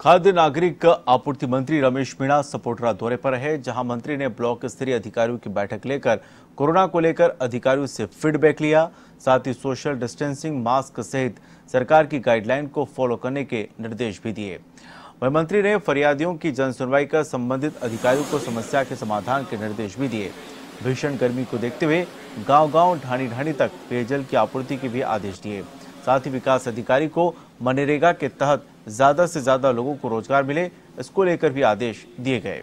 खाद्य नागरिक आपूर्ति मंत्री रमेश मीणा सपोटरा दौरे पर है, जहाँ मंत्री ने ब्लॉक स्तरीय अधिकारियों की बैठक लेकर कोरोना को लेकर अधिकारियों से फीडबैक लिया। साथ ही सोशल डिस्टेंसिंग, मास्क सहित सरकार की गाइडलाइन को फॉलो करने के निर्देश भी दिए। वह मंत्री ने फरियादियों की जन सुनवाई कर संबंधित अधिकारियों को समस्या के समाधान के निर्देश भी दिए। भीषण गर्मी को देखते हुए गाँव गाँव ढाणी ढाणी तक पेयजल की आपूर्ति के भी आदेश दिए। साथ ही विकास अधिकारी को मनरेगा के तहत ज़्यादा से ज़्यादा लोगों को रोज़गार मिले इसको लेकर भी आदेश दिए गए।